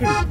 second.